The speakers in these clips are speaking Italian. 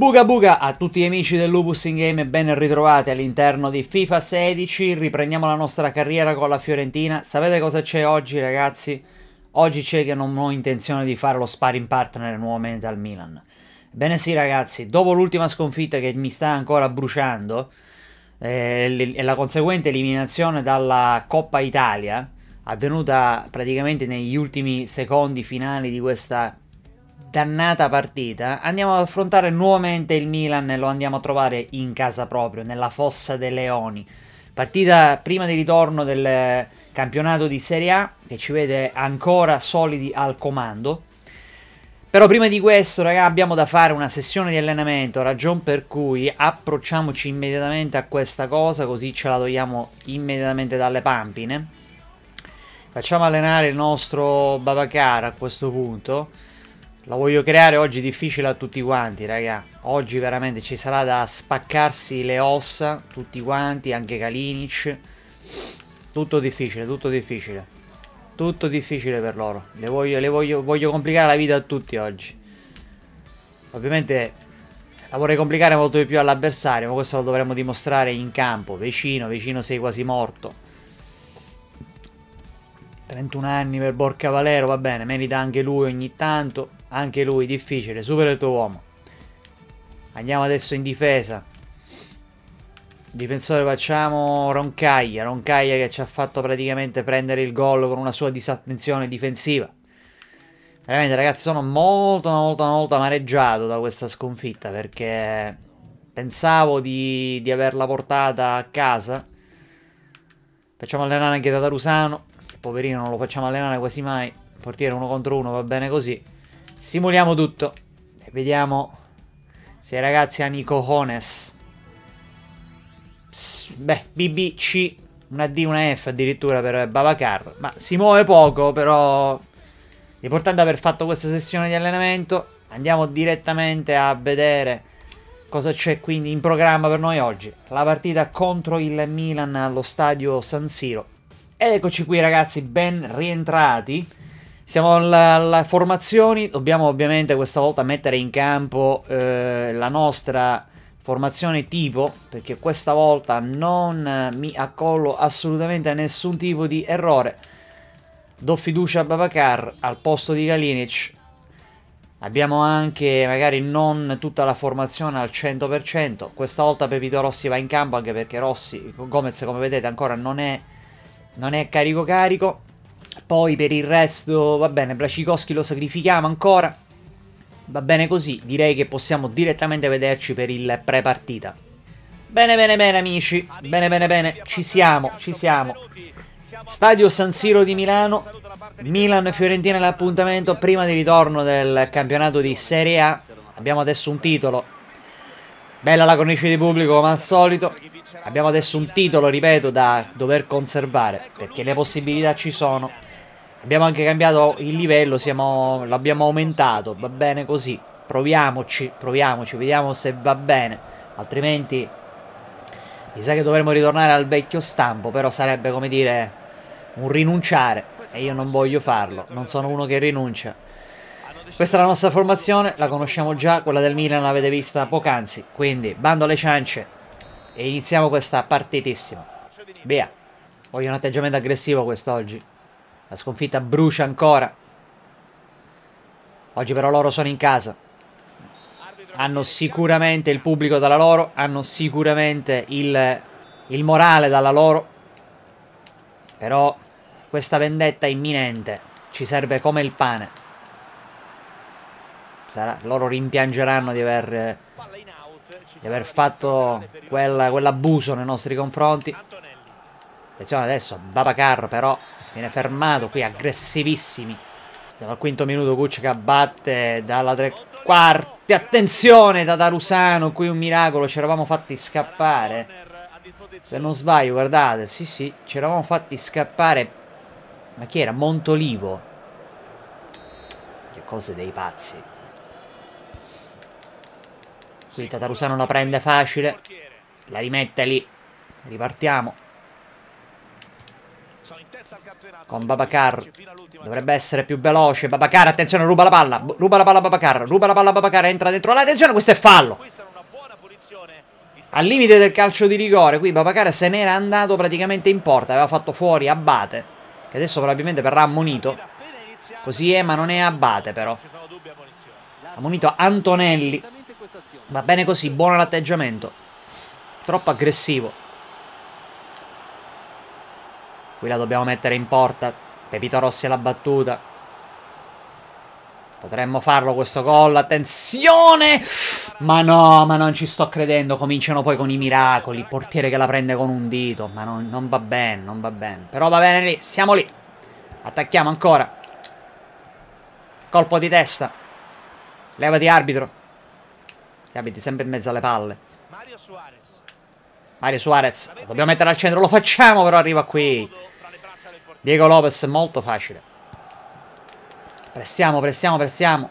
Buga buga a tutti gli amici del Lupus in Game ben ritrovati all'interno di FIFA 16. Riprendiamo la nostra carriera con la Fiorentina. Sapete cosa c'è oggi, ragazzi? Oggi c'è che non ho intenzione di fare lo sparring partner nuovamente al Milan. Bene sì, ragazzi, dopo l'ultima sconfitta che mi sta ancora bruciando eh, e la conseguente eliminazione dalla Coppa Italia, avvenuta praticamente negli ultimi secondi finali di questa dannata partita, andiamo ad affrontare nuovamente il Milan e lo andiamo a trovare in casa proprio, nella Fossa dei Leoni. Partita prima di ritorno del campionato di Serie A che ci vede ancora solidi al comando. Però prima di questo, raga, abbiamo da fare una sessione di allenamento, ragion per cui approcciamoci immediatamente a questa cosa, così ce la togliamo immediatamente dalle pampine. Facciamo allenare il nostro Babacar a questo punto. La voglio creare oggi difficile a tutti quanti, raga. Oggi veramente ci sarà da spaccarsi le ossa, tutti quanti, anche Kalinic. Tutto difficile, tutto difficile. Tutto difficile per loro. Le voglio, le voglio, voglio complicare la vita a tutti oggi. Ovviamente la vorrei complicare molto di più all'avversario, ma questo lo dovremmo dimostrare in campo. Vicino, vicino sei quasi morto. 31 anni per Borca Valero, va bene, merita anche lui ogni tanto. Anche lui, difficile. Supera il tuo uomo. Andiamo adesso in difesa. Difensore facciamo Roncaglia. Roncaglia che ci ha fatto praticamente prendere il gol con una sua disattenzione difensiva. Veramente ragazzi sono molto molto molto amareggiato da questa sconfitta perché pensavo di, di averla portata a casa. Facciamo allenare anche Tatarusano. Poverino non lo facciamo allenare quasi mai. Portiere uno contro uno va bene così. Simuliamo tutto e vediamo se i ragazzi hanno i cojones. Beh, BBC, una D, una F addirittura per Babacar. Ma si muove poco, però l'importante è aver fatto questa sessione di allenamento. Andiamo direttamente a vedere cosa c'è quindi in programma per noi oggi. La partita contro il Milan allo stadio San Siro. Ed eccoci qui ragazzi, ben rientrati. Siamo alle formazioni, dobbiamo ovviamente questa volta mettere in campo eh, la nostra formazione tipo, perché questa volta non mi accollo assolutamente a nessun tipo di errore. Do fiducia a Babacar al posto di Galinic. Abbiamo anche magari non tutta la formazione al 100%. Questa volta Pepito Rossi va in campo anche perché Rossi, Gomez come vedete ancora non è, non è carico carico. Poi per il resto, va bene, Bracikowski lo sacrifichiamo ancora. Va bene così, direi che possiamo direttamente vederci per il pre-partita. Bene, bene, bene amici, bene, bene, bene, ci siamo, ci siamo. Stadio San Siro di Milano, Milan-Fiorentina l'appuntamento prima di ritorno del campionato di Serie A. Abbiamo adesso un titolo. Bella la cornice di pubblico come al solito. Abbiamo adesso un titolo, ripeto, da dover conservare, perché le possibilità ci sono. Abbiamo anche cambiato il livello, l'abbiamo aumentato, va bene così. Proviamoci, proviamoci, vediamo se va bene. Altrimenti mi sa che dovremmo ritornare al vecchio stampo, però sarebbe come dire un rinunciare e io non voglio farlo, non sono uno che rinuncia. Questa è la nostra formazione, la conosciamo già, quella del Milan l'avete vista poc'anzi, quindi bando alle ciance e iniziamo questa partitissima. Via. Voglio un atteggiamento aggressivo quest'oggi. La sconfitta brucia ancora. Oggi però loro sono in casa. Hanno sicuramente il pubblico dalla loro, hanno sicuramente il, il morale dalla loro. Però questa vendetta imminente ci serve come il pane. Sarà, loro rimpiangeranno di aver, di aver fatto quella, quell'abuso nei nostri confronti. Attenzione adesso, Babacar però Viene fermato qui, aggressivissimi. Siamo al quinto minuto, Kuczka batte dalla tre quarti. Attenzione da Darusano, qui un miracolo, ci eravamo fatti scappare. Se non sbaglio, guardate, sì sì, ci eravamo fatti scappare. Ma chi era? Montolivo. Che cose dei pazzi. Qui Tatarusano la prende facile. La rimette lì. Ripartiamo. Con Babacar. Dovrebbe essere più veloce. Babacar, attenzione, ruba la palla. Ruba la palla Babacar. Ruba la palla Babacar. Entra dentro la... Attenzione, questo è fallo. Al limite del calcio di rigore. Qui Babacar se n'era andato praticamente in porta. Aveva fatto fuori Abate. Che adesso probabilmente verrà ammonito. Così è, ma non è Abate però. Ammonito Antonelli. Va bene così, buono l'atteggiamento. Troppo aggressivo. Qui la dobbiamo mettere in porta. Pepito Rossi alla battuta. Potremmo farlo questo gol. Attenzione! Ma no, ma non ci sto credendo. Cominciano poi con i miracoli. Portiere che la prende con un dito. Ma non, non va bene, non va bene. Però va bene lì, siamo lì. Attacchiamo ancora. Colpo di testa. Levati arbitro. Abiti sempre in mezzo alle palle. Mario Suarez. Mario Suarez. Lo dobbiamo mettere al centro. Lo facciamo però arriva qui. Diego Lopez molto facile. Pressiamo, pressiamo, pressiamo.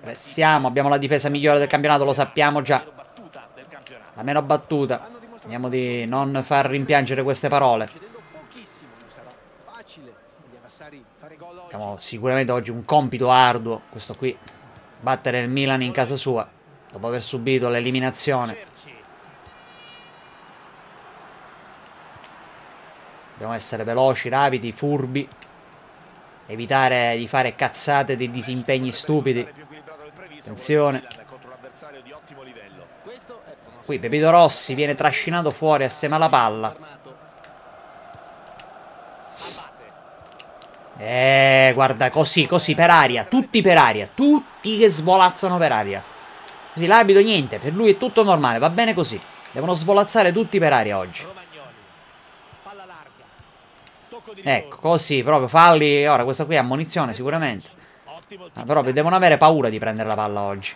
Pressiamo, abbiamo la difesa migliore del campionato, lo sappiamo già. La meno battuta. Vediamo di non far rimpiangere queste parole. Abbiamo sicuramente oggi un compito arduo, questo qui. Battere il Milan in casa sua, dopo aver subito l'eliminazione. Dobbiamo essere veloci, rapidi, furbi. Evitare di fare cazzate dei disimpegni stupidi. Attenzione. Qui Pepito Rossi viene trascinato fuori assieme alla palla. Eh, guarda, così, così, per aria. Tutti per aria. Tutti che svolazzano per aria. Così l'arbitro niente, per lui è tutto normale, va bene così. Devono svolazzare tutti per aria oggi. Ecco, così, proprio falli. Ora, questa qui è ammonizione sicuramente. Ma proprio devono avere paura di prendere la palla oggi.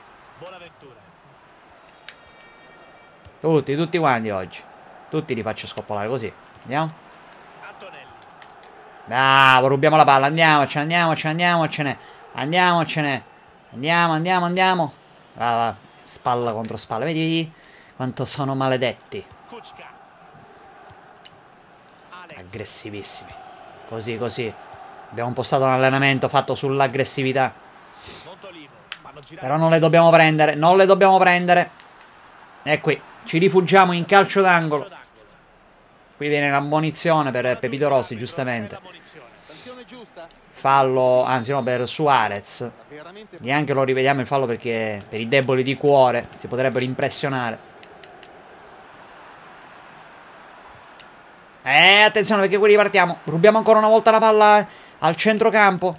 Tutti, tutti quanti oggi. Tutti li faccio scoppolare così. Andiamo. Bravo, rubiamo la palla. Andiamocene, andiamocene, andiamocene. Andiamocene. Andiamo, andiamo, andiamo. Va, va. Spalla contro spalla. Vedi, vedi quanto sono maledetti. Aggressivissimi. Così, così. Abbiamo impostato un allenamento fatto sull'aggressività. Però non le dobbiamo prendere. Non le dobbiamo prendere. E qui. Ci rifugiamo in calcio d'angolo. Qui viene l'ammonizione per Pepito Rossi, giustamente. Fallo, anzi no, per Suarez. Neanche lo rivediamo il fallo perché per i deboli di cuore si potrebbero impressionare. Eh, attenzione perché qui ripartiamo. Rubiamo ancora una volta la palla al centrocampo.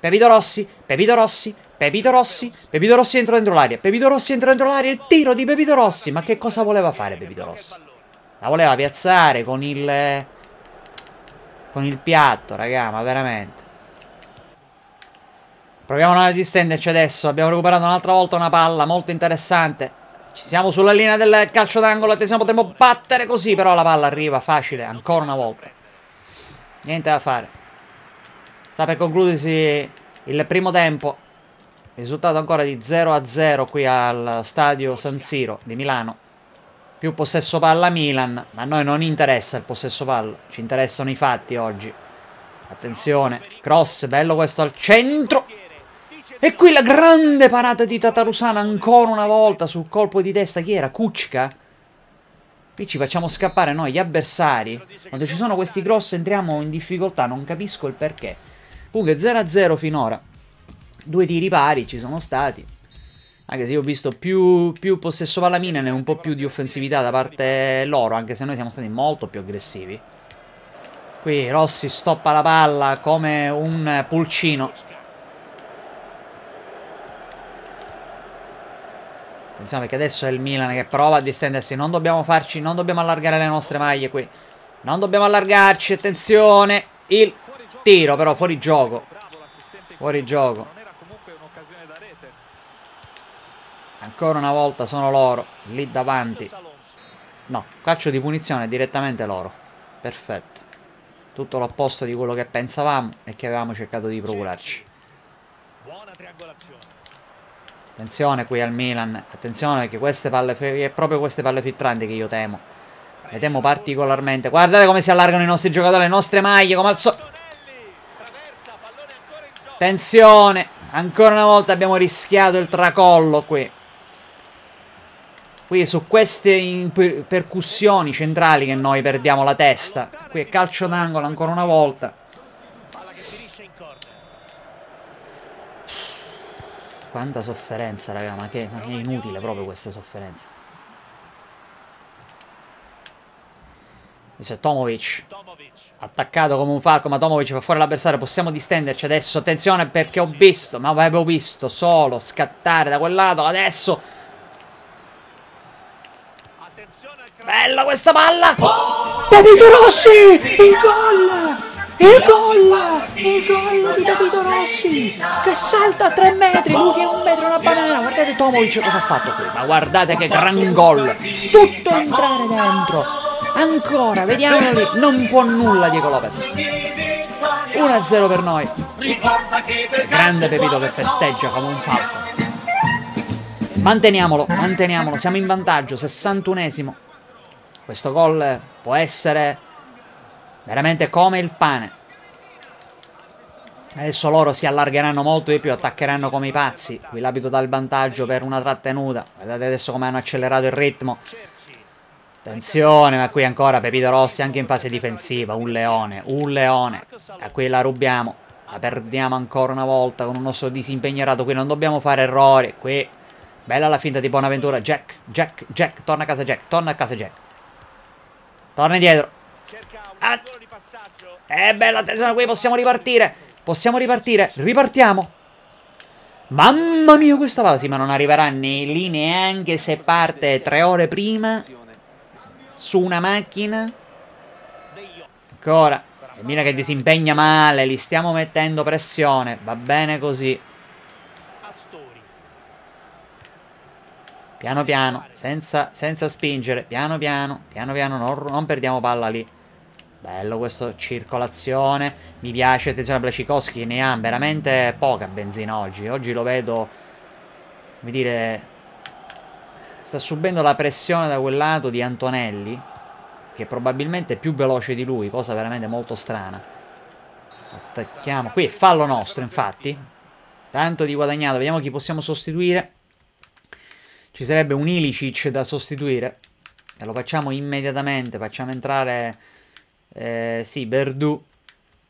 Pepito Rossi, Pepito Rossi, Pepito Rossi, Pepito Rossi entra dentro l'aria. Pepito Rossi entra dentro l'aria. Il tiro di Pepito Rossi. Ma che cosa voleva fare Pepito Rossi? La voleva piazzare con il... Con il piatto, raga, ma veramente. Proviamo a distenderci adesso. Abbiamo recuperato un'altra volta una palla molto interessante. Ci siamo sulla linea del calcio d'angolo. Attenzione, potremmo battere così. Però la palla arriva facile, ancora una volta. Niente da fare. Sta per concludersi il primo tempo. Risultato ancora di 0 a 0 qui al stadio San Siro di Milano. Più possesso palla Milan. Ma a noi non interessa il possesso palla. Ci interessano i fatti oggi. Attenzione. Cross, bello questo al centro. E qui la grande parata di Tatarusana ancora una volta sul colpo di testa. Chi era? Kuczka? Qui ci facciamo scappare noi, gli avversari. Quando ci sono questi cross entriamo in difficoltà, non capisco il perché. Comunque 0-0 finora. Due tiri pari ci sono stati. Anche se io ho visto più, più possesso palla Milan e un po' più di offensività da parte loro, anche se noi siamo stati molto più aggressivi. Qui Rossi stoppa la palla come un pulcino. Attenzione perché adesso è il Milan che prova a distendersi. Non dobbiamo farci, non dobbiamo allargare le nostre maglie qui. Non dobbiamo allargarci, attenzione. Il tiro però fuori gioco. Fuori gioco. Ancora una volta sono loro, lì davanti. No, calcio di punizione direttamente loro. Perfetto. Tutto l'opposto di quello che pensavamo e che avevamo cercato di procurarci. Attenzione qui al Milan. Attenzione che queste palle è proprio queste palle filtranti che io temo. Le temo particolarmente. Guardate come si allargano i nostri giocatori, le nostre maglie, come al solito. Attenzione, ancora una volta abbiamo rischiato il tracollo qui. Qui su queste percussioni centrali che noi perdiamo la testa. Qui è calcio d'angolo ancora una volta. Quanta sofferenza, raga, ma che ma è inutile proprio questa sofferenza. Adesso Tomovic. Attaccato come un falco, ma Tomovic fa fuori l'avversario. Possiamo distenderci adesso. Attenzione perché ho visto, ma avevo visto solo scattare da quel lato. Adesso... Bella questa palla! Oh! Pepito Rossi! Il gol! Il gol! Il gol di Pepito Rossi! Che salta a 3 metri! Lui che è un metro una banana! Guardate Tomovic cosa ha fatto qui! Ma guardate che gran gol! Tutto entrare dentro! Ancora, vediamoli. Non può nulla Diego Lopez. 1-0 per noi. Grande Pepito che festeggia come un falco. Manteniamolo, manteniamolo. Siamo in vantaggio, 61esimo. Questo gol può essere veramente come il pane. Adesso loro si allargheranno molto di più, attaccheranno come i pazzi. Qui l'abito dal vantaggio per una trattenuta. Guardate adesso come hanno accelerato il ritmo. Attenzione, ma qui ancora Pepito Rossi anche in fase difensiva. Un leone, un leone. A qui la rubiamo. La perdiamo ancora una volta con un nostro disimpegnato. Qui non dobbiamo fare errori. Qui, bella la finta di Bonaventura. Jack, Jack, Jack. Torna a casa Jack, torna a casa Jack. Torna indietro. Ah. Eh, bella, attenzione, qui possiamo ripartire. Possiamo ripartire. Ripartiamo. Mamma mia, questa palla. Sì, ma non arriverà lì neanche se parte tre ore prima su una macchina. Ancora. Mira che disimpegna male, li stiamo mettendo pressione. Va bene così. Piano piano, senza, senza spingere. Piano piano, piano piano, non, non perdiamo palla lì. Bello questo circolazione. Mi piace, attenzione a Blacikowski, ne ha veramente poca benzina oggi. Oggi lo vedo, come dire, Sta subendo la pressione da quel lato di Antonelli, che probabilmente è più veloce di lui, cosa veramente molto strana. Attacchiamo. Qui è fallo nostro, infatti. Tanto di guadagnato. Vediamo chi possiamo sostituire. Ci sarebbe un Ilicic da sostituire. E lo facciamo immediatamente. Facciamo entrare... Eh, sì, Verdù.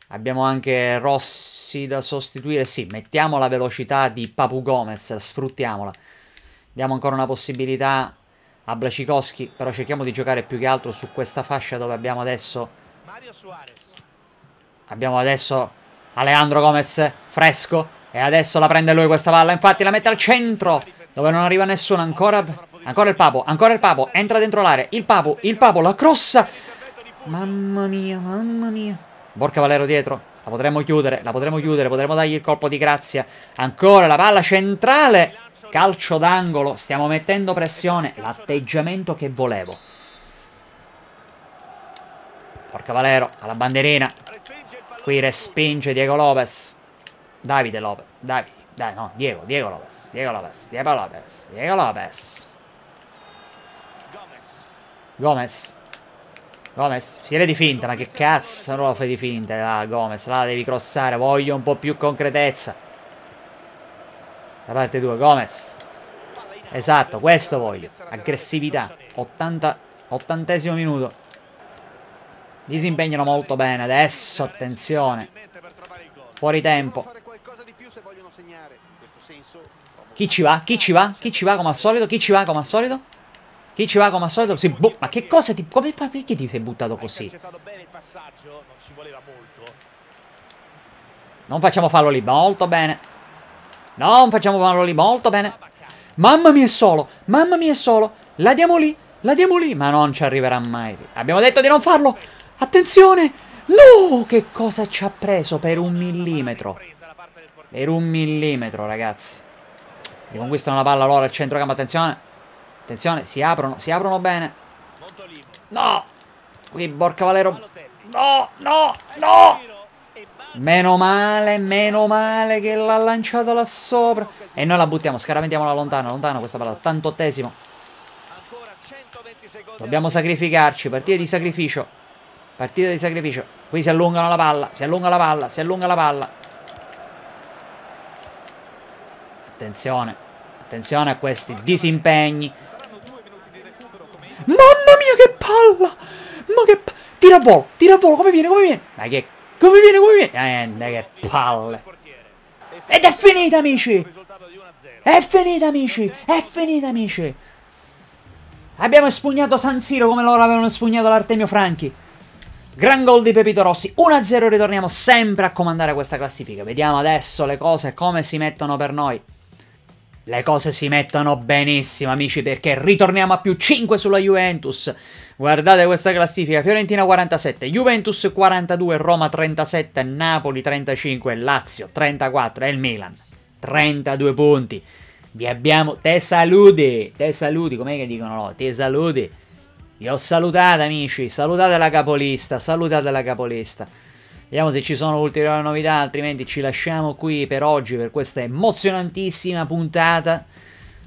Abbiamo anche Rossi da sostituire. Sì, mettiamo la velocità di Papu Gomez. Sfruttiamola. Diamo ancora una possibilità a Blacikowski, però cerchiamo di giocare più che altro su questa fascia dove abbiamo adesso... Abbiamo adesso Alejandro Gomez fresco e adesso la prende lui questa palla, infatti la mette al centro dove non arriva nessuno, ancora, ancora il Papo, ancora il Papo, entra dentro l'area, il Papo, il Papo, la crossa! Mamma mia, mamma mia. Borca Valero dietro, la potremmo chiudere, la potremmo chiudere, potremmo dargli il colpo di grazia. Ancora la palla centrale Calcio d'angolo, stiamo mettendo pressione. L'atteggiamento che volevo. Porca Valero, alla banderina. Qui respinge Diego Lopez. Davide Lopez. Davide. Dai, no, Diego, Diego Lopez. Diego Lopez. Diego Lopez. Diego Lopez. Gomez. Gomez, fiere di finta, ma che cazzo non lo fai di finta, là, Gomez, là devi crossare, voglio un po' più concretezza. Da parte 2, Gomez. Esatto, questo voglio. Aggressività. 80, ottantesimo minuto. Disimpegnano molto bene. Adesso, attenzione. Fuori tempo. Chi ci va? Chi ci va? Chi ci va come al solito? Chi ci va come al solito? Chi ci va come al solito? Sì, boh, ma che cosa ti... Come fa? Perché ti sei buttato così? Non facciamo fallo lì. Molto bene. Non facciamo fallo lì, molto bene. Mamma mia è solo, mamma mia è solo. La diamo lì, la diamo lì. Ma non ci arriverà mai. Abbiamo detto di non farlo. Attenzione. No, che cosa ci ha preso per un millimetro. Per un millimetro, ragazzi. Riconquistano la palla loro al centrocampo. Attenzione. Attenzione, si aprono, si aprono bene. No. Qui Borca Valero. No, no, no. Meno male, meno male che l'ha lanciata là sopra. E noi la buttiamo, scaraventiamola lontano, lontano questa palla. Tantottesimo. Dobbiamo sacrificarci, partita di sacrificio. Partita di sacrificio. Qui si allungano la palla, si allunga la palla, si allunga la palla. Attenzione, attenzione a questi disimpegni. Mamma mia che palla! Ma che palla! Tira a volo, tira a volo, come viene, come viene? Ma che... Come viene, come viene? Eh, che palle. Ed è finita, amici! È finita, amici! È finita, amici! Abbiamo espugnato San Siro come loro avevano espugnato l'Artemio Franchi. Gran gol di Pepito Rossi. 1-0 ritorniamo sempre a comandare questa classifica. Vediamo adesso le cose come si mettono per noi. Le cose si mettono benissimo, amici, perché ritorniamo a più 5 sulla Juventus. Guardate questa classifica, Fiorentina 47, Juventus 42, Roma 37, Napoli 35, Lazio 34 e il Milan 32 punti. Vi abbiamo... Te saluti, te saluti, com'è che dicono loro? Te saluti. Vi ho salutato, amici, salutate la capolista, salutate la capolista. Vediamo se ci sono ulteriori novità, altrimenti ci lasciamo qui per oggi, per questa emozionantissima puntata.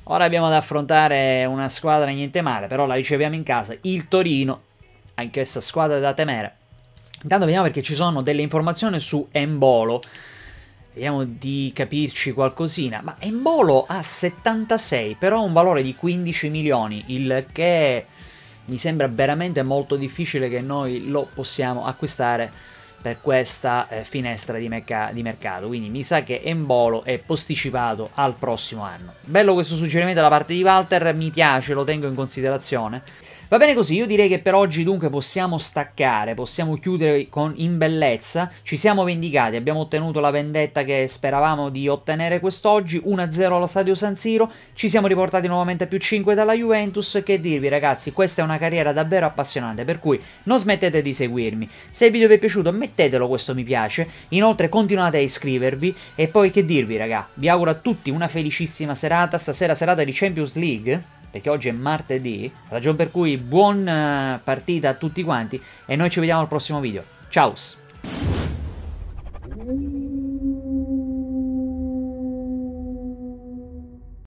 Ora abbiamo da affrontare una squadra niente male, però la riceviamo in casa, il Torino, anch'essa squadra da temere. Intanto vediamo perché ci sono delle informazioni su Embolo. Vediamo di capirci qualcosina. Ma Embolo ha 76, però ha un valore di 15 milioni, il che mi sembra veramente molto difficile che noi lo possiamo acquistare per questa eh, finestra di, merc di, mercato. Quindi mi sa che Embolo è posticipato al prossimo anno. Bello questo suggerimento da parte di Walter, mi piace, lo tengo in considerazione. Va bene così, io direi che per oggi dunque possiamo staccare, possiamo chiudere con in bellezza, ci siamo vendicati, abbiamo ottenuto la vendetta che speravamo di ottenere quest'oggi, 1-0 allo stadio San Siro, ci siamo riportati nuovamente a più 5 dalla Juventus, che dirvi ragazzi, questa è una carriera davvero appassionante, per cui non smettete di seguirmi, se il video vi è piaciuto mettetelo questo mi piace, inoltre continuate a iscrivervi. E poi che dirvi raga, vi auguro a tutti una felicissima serata, stasera serata di Champions League, perché oggi è martedì, ragione per cui buona eh, partita a tutti quanti e noi ci vediamo al prossimo video. Ciao!